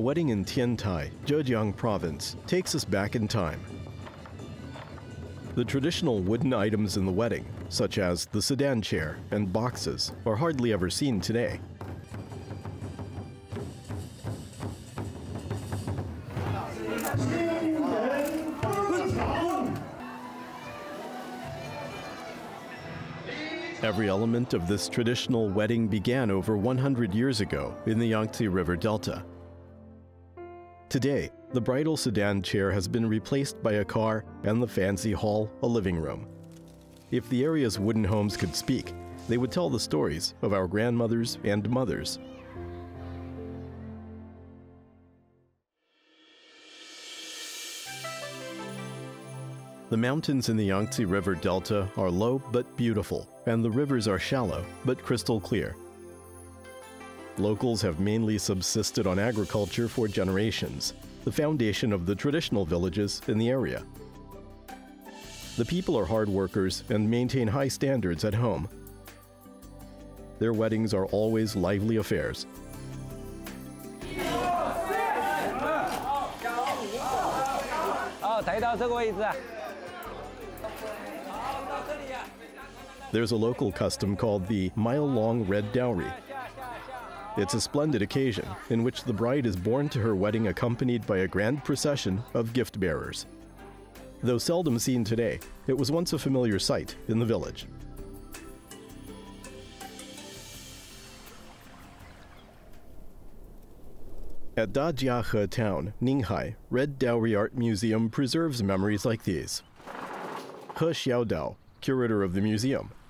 A wedding in Tiantai, Zhejiang province, takes us back in time. The traditional wooden items in the wedding, such as the sedan chair and boxes, are hardly ever seen today. Every element of this traditional wedding began over 100 years ago in the Yangtze River Delta. Today, the bridal sedan chair has been replaced by a car and the fancy hall a living room. If the area's wooden homes could speak, they would tell the stories of our grandmothers and mothers. The mountains in the Yangtze River Delta are low but beautiful, and the rivers are shallow but crystal clear. Locals have mainly subsisted on agriculture for generations, the foundation of the traditional villages in the area. The people are hard workers and maintain high standards at home. Their weddings are always lively affairs. There's a local custom called the mile long red dowry. It's a splendid occasion in which the bride is borne to her wedding accompanied by a grand procession of gift bearers. Though seldom seen today, it was once a familiar sight in the village. At Dajiahe town, Ninghai, Red Dowry Art Museum preserves memories like these. He Xiaodao, curator of the museum,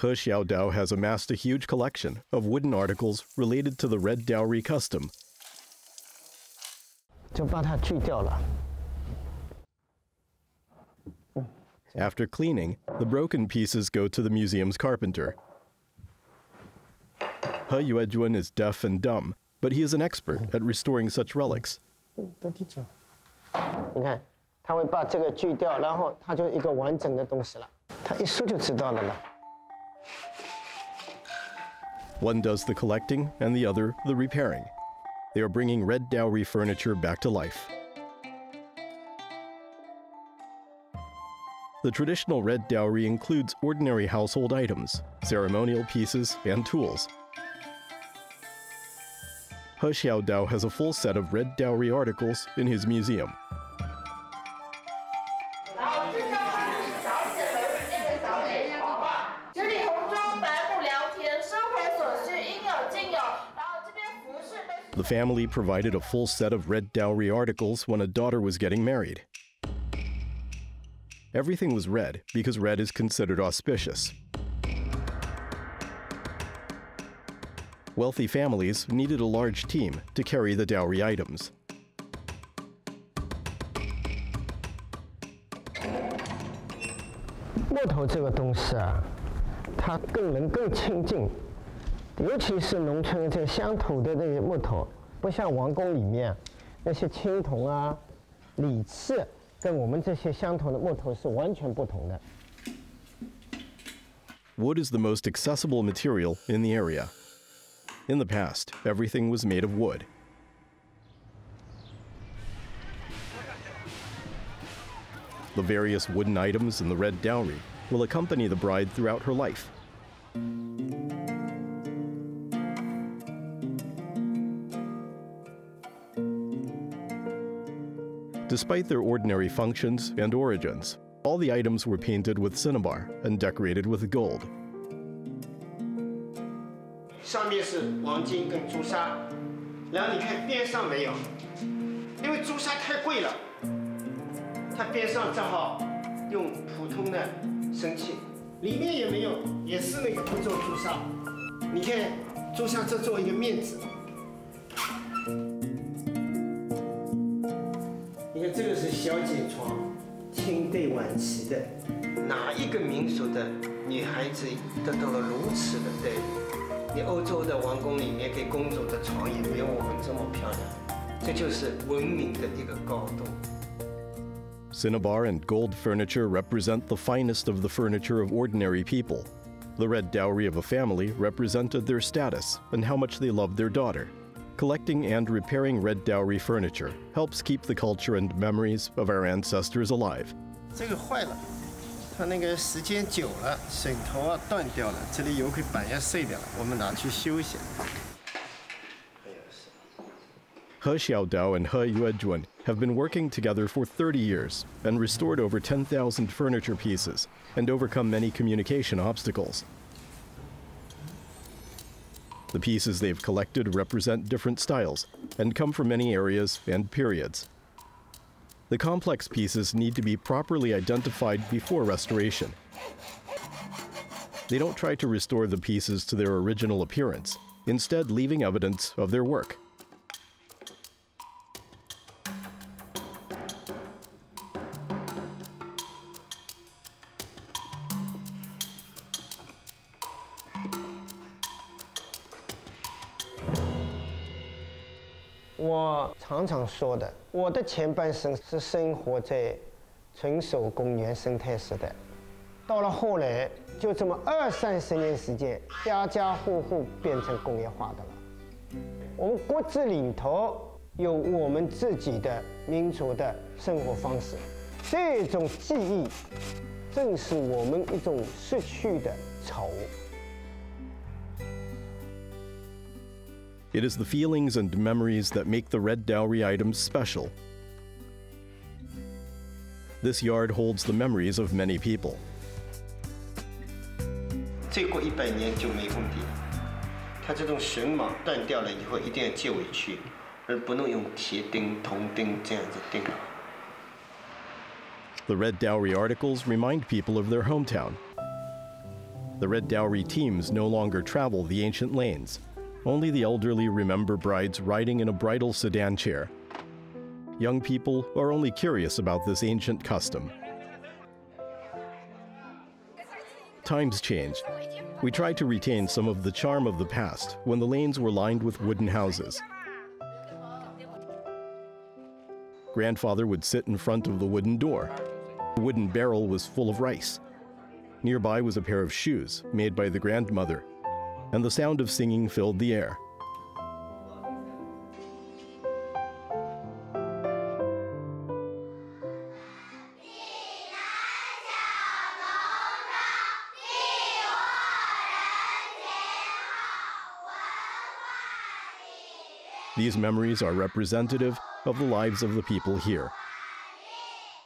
He Xiaodao has amassed a huge collection of wooden articles related to the red dowry custom. 就把它锯掉了。 After cleaning, the broken pieces go to the museum's carpenter. He Yuejun is deaf and dumb, but he is an expert at restoring such relics. 都地走。你看，他会把这个锯掉，然后它就一个完整的东西了。他一说就知道了了。 One does the collecting and the other the repairing. They are bringing red dowry furniture back to life. The traditional red dowry includes ordinary household items, ceremonial pieces, and tools. He Xiaodao has a full set of red dowry articles in his museum. The family provided a full set of red dowry articles when a daughter was getting married. Everything was red because red is considered auspicious. Wealthy families needed a large team to carry the dowry items. 木头这个东西啊，它更能更亲近， 尤其是农村这个乡土的那些木头，不像王宫里面那些青铜啊、礼器，跟我们这些相同的木头是完全不同的。 Wood is the most accessible material in the area. In the past, everything was made of wood. The various wooden items in the red dowry will accompany the bride throughout her life. Despite their ordinary functions and origins, all the items were painted with cinnabar and decorated with gold. 小姐床，清代晚期的，哪一个民族的女孩子得到了如此的待遇？你欧洲的王宫里面给公主的床也没有我们这么漂亮，这就是文明的一个高度。 Cinnabar and gold furniture represent the finest of the furniture of ordinary people. The red dowry of a family represented their status and how much they loved their daughter. Collecting and repairing red dowry furniture helps keep the culture and memories of our ancestors alive. 这个坏了，它那个时间久了，榫头啊断掉了，这里有块板也碎掉了，我们拿去修洗。 He Xiaodao and He Yuejun have been working together for 30 years and restored over 10,000 furniture pieces and overcome many communication obstacles. The pieces they've collected represent different styles and come from many areas and periods. The complex pieces need to be properly identified before restoration. They don't try to restore the pieces to their original appearance, instead, leaving evidence of their work. 我常常说的，我的前半生是生活在纯手工原生态时代，到了后来，就这么二三十年时间，家家户户变成工业化的了。我们骨子里头有我们自己的民族的生活方式，这种记忆，正是我们一种失去的愁。It is the feelings and memories that make the red dowry items special. This yard holds the memories of many people. 再过一百年就没问题了。它这种绳网断掉了以后，一定要接回去，而不能用铁钉、铜钉这样子钉。 The red dowry articles remind people of their hometown. The red dowry teams no longer travel the ancient lanes. Only the elderly remember brides riding in a bridal sedan chair. Young people are only curious about this ancient custom. Times change. We try to retain some of the charm of the past when the lanes were lined with wooden houses. Grandfather would sit in front of the wooden door. The wooden barrel was full of rice. Nearby was a pair of shoes made by the grandmother, and the sound of singing filled the air. These memories are representative of the lives of the people here.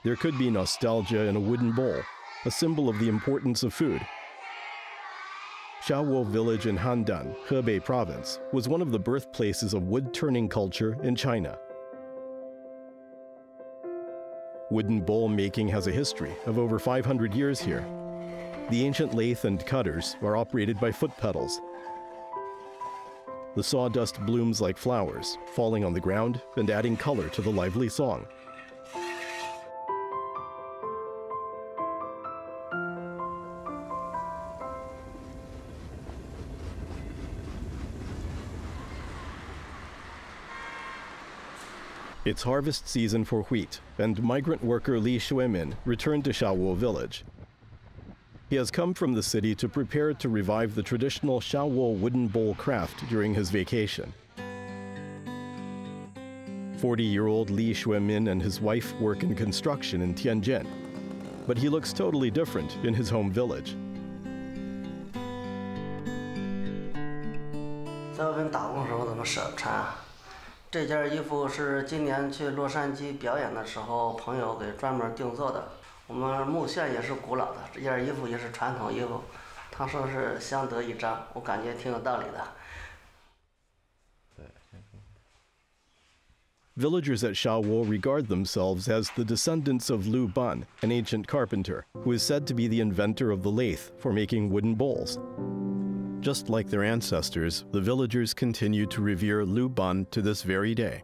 There could be nostalgia in a wooden bowl, a symbol of the importance of food. Shawo village in Handan, Hebei province, was one of the birthplaces of wood turning culture in China. Wooden bowl making has a history of over 500 years here. The ancient lathe and cutters are operated by foot pedals. The sawdust blooms like flowers, falling on the ground and adding color to the lively song. It's harvest season for wheat, and migrant worker Li Xuemin returned to Shawo village. He has come from the city to prepare to revive the traditional Shawo wooden bowl craft during his vacation. 40 year old Li Xuemin and his wife work in construction in Tianjin, but he looks totally different in his home village. 这件衣服是今年去洛杉矶表演的时候，朋友给专门定做的。我们木线也是古老的，这件衣服也是传统衣服。他说是相得益彰，我感觉挺有道理的。Villagers at Shawo regard themselves as the descendants of Lu Ban, an ancient carpenter, who is said to be the inventor of the lathe for making wooden bowls. Just like their ancestors, the villagers continue to revere Lu Ban to this very day.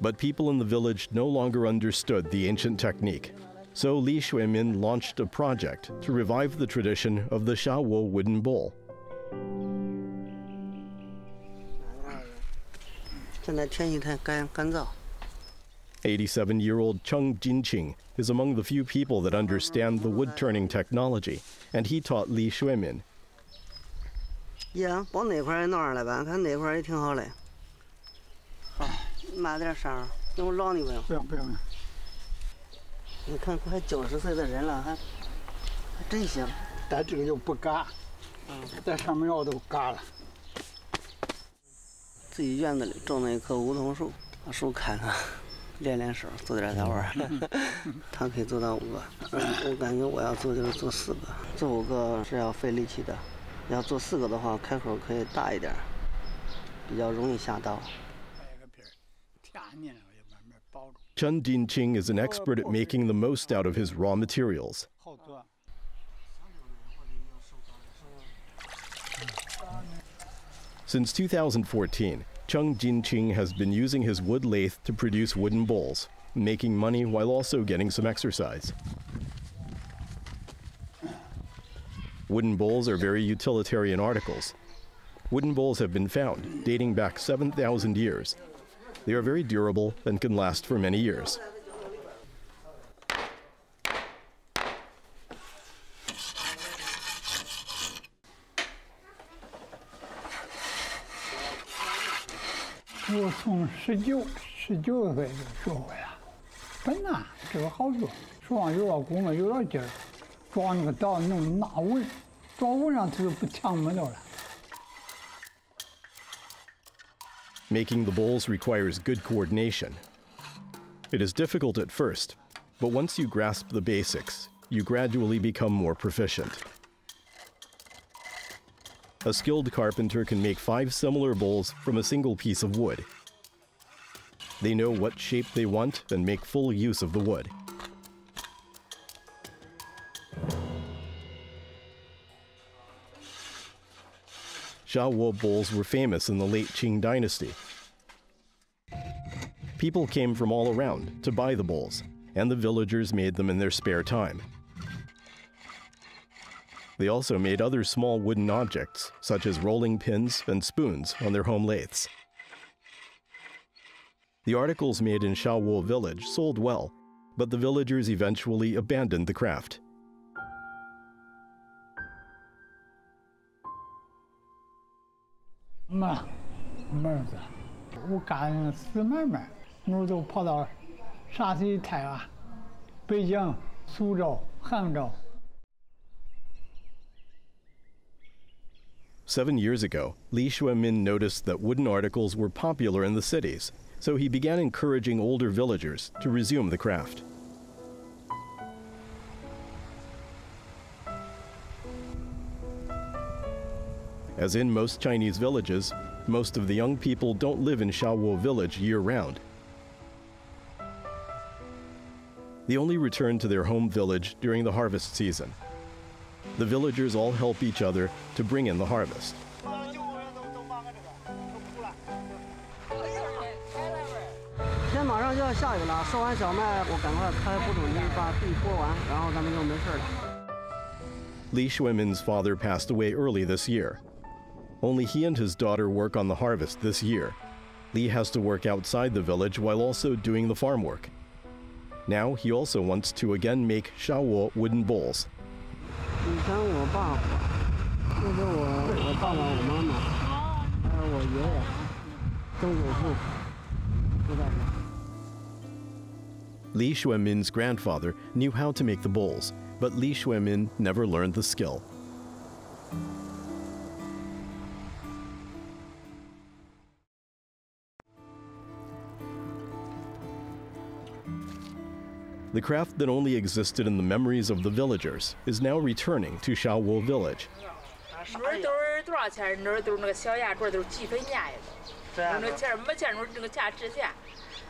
But people in the village no longer understood the ancient technique. So Li Xuemin launched a project to revive the tradition of the Shawo wooden bowl. Now, 87 year old Chung Jinqing is among the few people that understand the wood turning technology, and he taught Li Xuemin. 呀，把哪块儿也弄上来吧，看哪块儿也挺好嘞。好，买点沙儿，用我捞你不用？不用不用，你看，快九十岁的人了，还还真行。但这个就不嘎，在上面要都嘎了。自己院子里种了一棵梧桐树，把树砍了，练练手，做点杂玩儿。他可以做到五个，我我感觉我要做就是做四个，做五个是要费力气的，要做四个的话，开口可以大一点儿，比较容易下刀。掰个皮儿，天念了也慢慢包住， Chun Jinqing is an expert at making the most out of his raw materials. 好做。 Since 2014, Chung Jinqing has been using his wood lathe to produce wooden bowls, making money while also getting some exercise. Wooden bowls are very utilitarian articles. Wooden bowls have been found, dating back 7,000 years. They are very durable and can last for many years. 我 从十九十九岁就学会了，本难，这个好做，手上有点功夫，有点劲儿，抓那个刀弄拿稳，抓稳上它就不抢没头了。 Making the bowls requires good coordination. It is difficult at first, but once you grasp the basics, you gradually become more proficient. A skilled carpenter can make five similar bowls from a single piece of wood. they know what shape they want and make full use of the wood. Shawo bowls were famous in the late Qing dynasty. People came from all around to buy the bowls, and the villagers made them in their spare time. They also made other small wooden objects, such as rolling pins and spoons, on their home lathes. The articles made in Shawo village sold well, but the villagers eventually abandoned the craft. 嘛，没儿子，我干死买卖，我都跑到陕西太原、北京、苏州、杭州。 Seven years ago, Li Shuemin noticed that wooden articles were popular in the cities, so he began encouraging older villagers to resume the craft. As in most Chinese villages, most of the young people don't live in Shawo village year round. They only return to their home village during the harvest season. The villagers all help each other to bring in the harvest. 尾了，收完小麦，我赶快开播种机把地播完，然后咱们就没事了。Li Xuemin's father passed away early this year. Only he and his daughter work on the harvest this year. Li has to work outside the village while also doing the farm work. Now he also wants to again make Shawo wooden bowls. 以前我爸爸，那是我我爸爸我妈妈，还有我爷爷，曾祖父，都在这。Li Xuemin's grandfather knew how to make the bowls, but Li Xuemin never learned the skill. The craft that only existed in the memories of the villagers is now returning to Shawo village.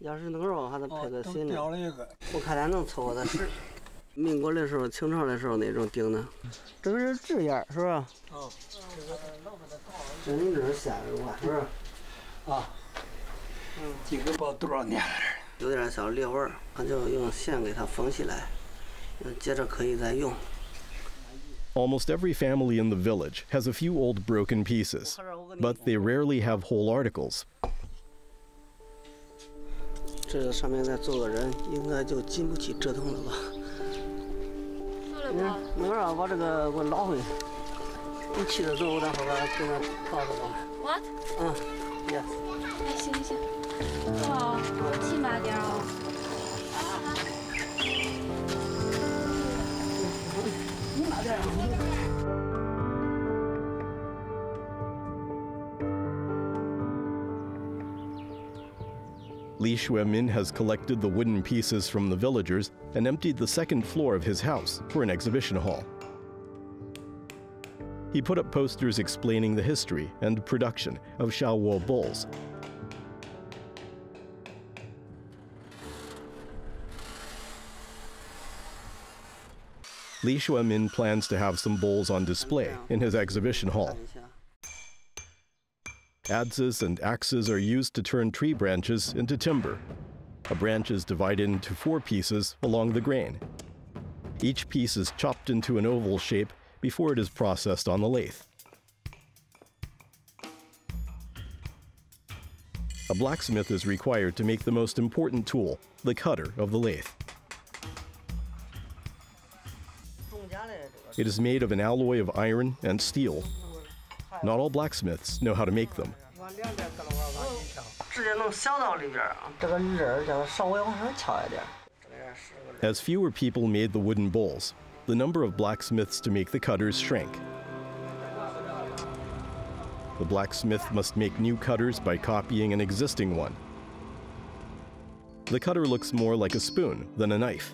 要是能够还得配个新的，我看咱能凑合的是。民国的时候、清朝的时候那种钉的，这个是纸眼儿是吧？哦。这你这是线是吧？是不是？啊，这个包多少年了？有点小裂纹儿，它就用线给它缝起来，嗯，接着可以再用。Almost every family in the village has a few old broken pieces, but they rarely have whole articles. 这个上面再坐个人，应该就经不起折腾了吧？坐了吧。嗯，没事，把这个给我拉回去。你去的时候，我待会儿给他个抱着吧。What？嗯。哎，行行行，坐好，骑慢点哦。你慢点。Li Xuemin has collected the wooden pieces from the villagers and emptied the second floor of his house for an exhibition hall. He put up posters explaining the history and production of Shawo bowls. Li Xuemin plans to have some bowls on display in his exhibition hall. Adzes and axes are used to turn tree branches into timber. A branch is divided into four pieces along the grain. Each piece is chopped into an oval shape before it is processed on the lathe. A blacksmith is required to make the most important tool, the cutter of the lathe. It is made of an alloy of iron and steel Not all blacksmiths know how to make them. 直接能削到里边儿啊。这个刃儿叫稍微往上翘一点儿。这个是个 As fewer people made the wooden bowls, the number of blacksmiths to make the cutters shrank. The blacksmith must make new cutters by copying an existing one. The cutter looks more like a spoon than a knife.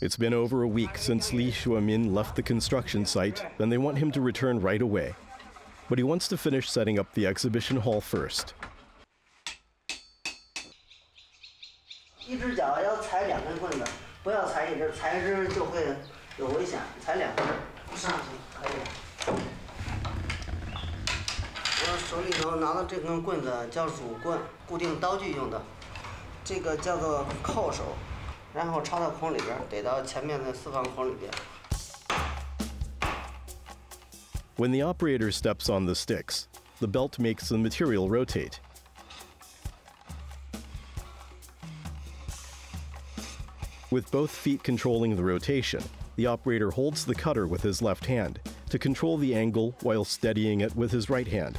It's been over a week since Li Xuemin left the construction site, and they want him to return right away. But he wants to finish setting up the exhibition hall first. 一只脚要踩两根棍子，不要踩一只，踩一只就会有危险。踩两根，上去可以。我手里头拿的这根棍子叫乳棍，固定刀具用的。这个叫做扣手，然后插到孔里边儿，得到前面的四方孔里边。 When the operator steps on the sticks, the belt makes the material rotate. With both feet controlling the rotation, the operator holds the cutter with his left hand to control the angle while steadying it with his right hand.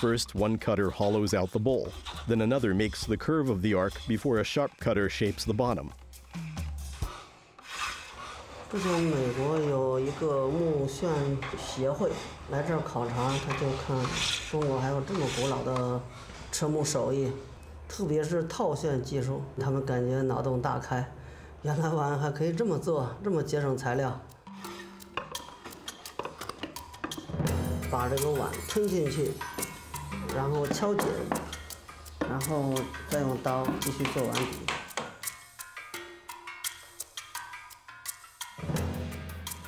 First, one cutter hollows out the bowl, then another makes the curve of the arc before a sharp cutter shapes the bottom. 这就美国有一个木炫协会来这儿考察，他就看中国还有这么古老的车木手艺，特别是套线技术，他们感觉脑洞大开，原来碗还可以这么做，这么节省材料。把这个碗吞进去， 然后敲紧，然后再用刀继续做碗底。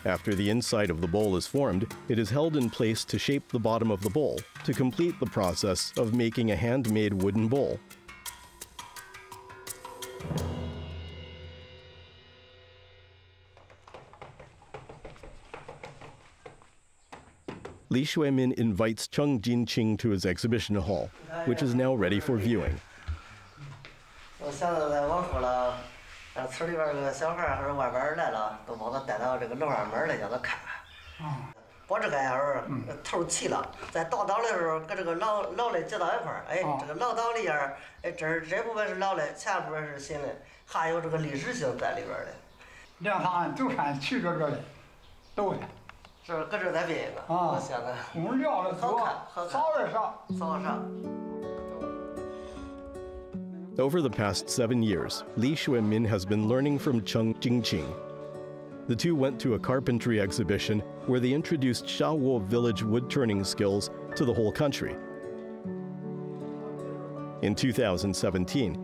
After the inside of the bowl is formed, it is held in place to shape the bottom of the bowl to complete the process of making a handmade wooden bowl. Li Shuimin invites Cheng Jinqing to his exhibition hall, which is now ready for viewing. 我现在在王府了，呃，村里边儿个小孩儿还是外边儿来了，都把他带到这个楼上门儿来叫他看看。啊，把这个呀儿头齐了，在倒倒的时候跟这个老老的接到一块儿，哎，这个老道里边儿，哎，这这部分是老的，前部分是新的，还有这个历史性在里边儿的。两趟走山去着这里，都的。Over the past seven years, Li Xuemin has been learning from Cheng Jingqing. The two went to a carpentry exhibition where they introduced Shawo village wood turning skills to the whole country. In 2017,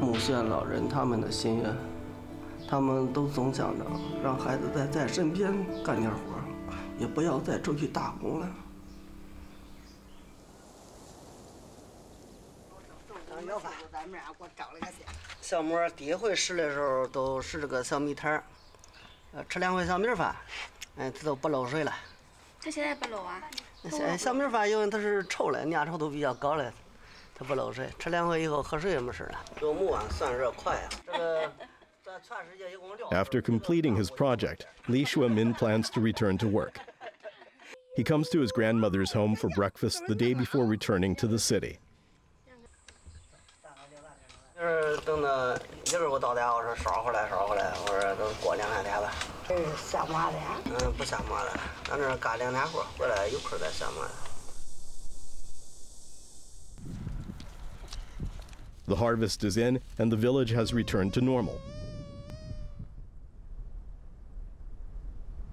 木县老人他们的心愿，他们都总想着让孩子在在身边干点活儿，也不要再出去打工了。小馍第一回试的时候都是这个小米摊儿，呃，吃两回小米饭，哎，它都不漏水了。它现在不漏啊？小小米饭因为它是稠的，粘稠度比较高的，After completing his project, Li Xuemin plans to return to work. He comes to his grandmother's home for breakfast the day before returning to the city. The harvest is in, and the village has returned to normal.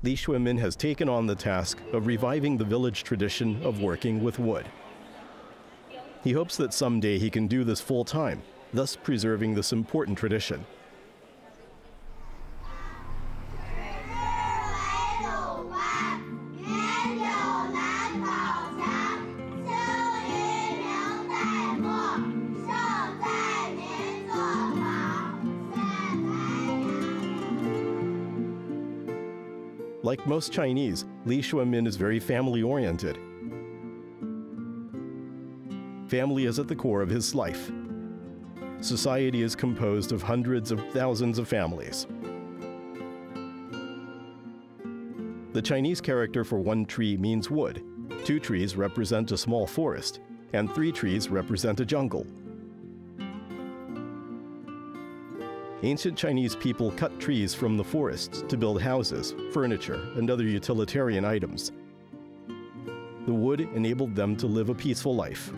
Li Xuemin has taken on the task of reviving the village tradition of working with wood. He hopes that someday he can do this full time, thus preserving this important tradition. 'Like most Chinese, Li Xuemin is very family oriented. Family is at the core of his life. Society is composed of hundreds of thousands of families. The Chinese character for one tree means wood, two trees represent a small forest, and three trees represent a jungle. Ancient Chinese people cut trees from the forests to build houses, furniture, and other utilitarian items. The wood enabled them to live a peaceful life.